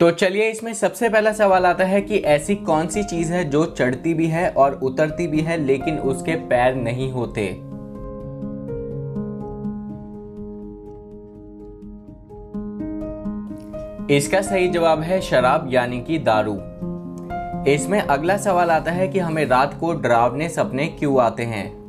तो चलिए इसमें सबसे पहला सवाल आता है कि ऐसी कौन सी चीज़ है जो चढ़ती भी है और उतरती भी है, लेकिन उसके पैर नहीं होते? इसका सही जवाब है शराब यानी कि दारू। इसमें अगला सवाल आता है कि हमें रात को डरावने सपने क्यों आते हैं?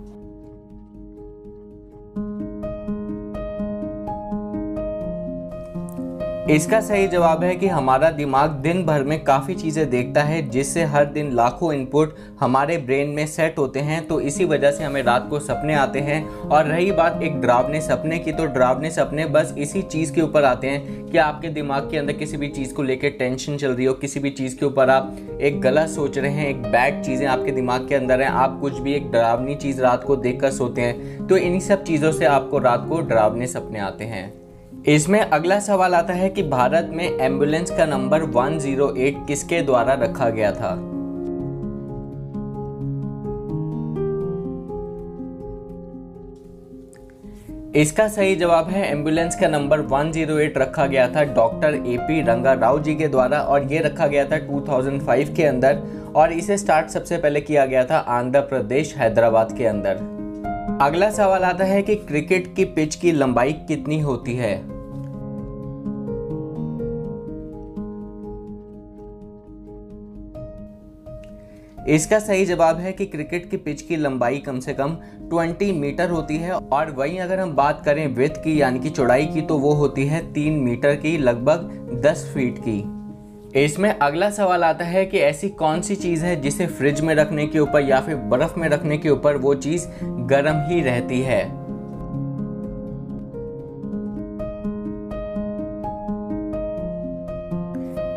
इसका सही जवाब है कि हमारा दिमाग दिन भर में काफ़ी चीज़ें देखता है, जिससे हर दिन लाखों इनपुट हमारे ब्रेन में सेट होते हैं तो इसी वजह से हमें रात को सपने आते हैं। और रही बात एक डरावने सपने की तो डरावने सपने बस इसी चीज़ के ऊपर आते हैं कि आपके दिमाग के अंदर किसी भी चीज़ को लेकर टेंशन चल रही हो, किसी भी चीज़ के ऊपर आप एक गलत सोच रहे हैं, एक बैड चीज़ें आपके दिमाग के अंदर हैं, आप कुछ भी एक डरावनी चीज़ रात को देख सोते हैं तो इन्हीं सब चीज़ों से आपको रात को डरावने सपने आते हैं। इसमें अगला सवाल आता है कि भारत में एंबुलेंस का नंबर 108 किसके द्वारा रखा गया था? इसका सही जवाब है, एंबुलेंस का नंबर 108 रखा गया था डॉक्टर एपी रंगा राव जी के द्वारा और ये रखा गया था 2005 के अंदर और इसे स्टार्ट सबसे पहले किया गया था आंध्र प्रदेश, हैदराबाद के अंदर। अगला सवाल आता है कि क्रिकेट की पिच की लंबाई कितनी होती है? इसका सही जवाब है कि क्रिकेट की पिच की लंबाई कम से कम 20 मीटर होती है और वहीं अगर हम बात करें विथ की यानी कि चौड़ाई की तो वो होती है तीन मीटर की, लगभग 10 फीट की। इसमें अगला सवाल आता है कि ऐसी कौन सी चीज़ है जिसे फ्रिज में रखने के ऊपर या फिर बर्फ़ में रखने के ऊपर वो चीज़ गर्म ही रहती है?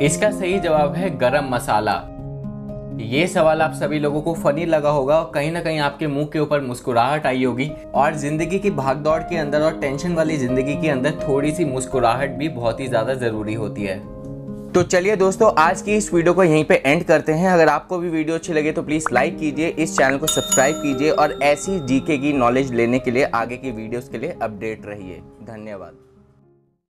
इसका सही जवाब है गरम मसाला। ये सवाल आप सभी लोगों को फनी लगा होगा और कहीं ना कहीं आपके मुँह के ऊपर मुस्कुराहट आई होगी। और ज़िंदगी की भागदौड़ के अंदर और टेंशन वाली ज़िंदगी के अंदर थोड़ी सी मुस्कुराहट भी बहुत ही ज़्यादा ज़रूरी होती है। तो चलिए दोस्तों, आज की इस वीडियो को यहीं पे एंड करते हैं। अगर आपको भी वीडियो अच्छी लगे तो प्लीज़ लाइक कीजिए, इस चैनल को सब्सक्राइब कीजिए और ऐसी जीके की नॉलेज लेने के लिए आगे की वीडियोस के लिए अपडेट रहिए। धन्यवाद।